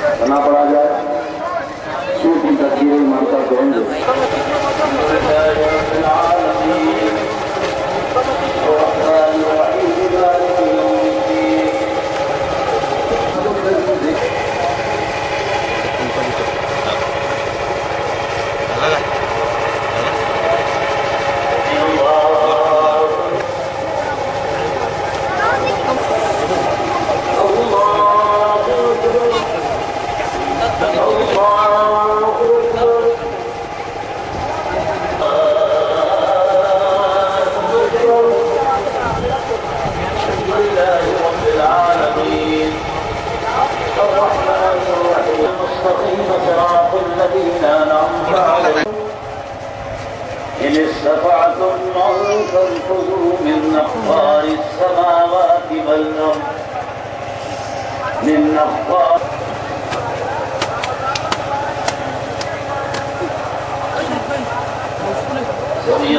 बना पड़ा जाए। إن استطعتم أن تنفذوا من أقطار السماوات والأرض. من أقطار سمي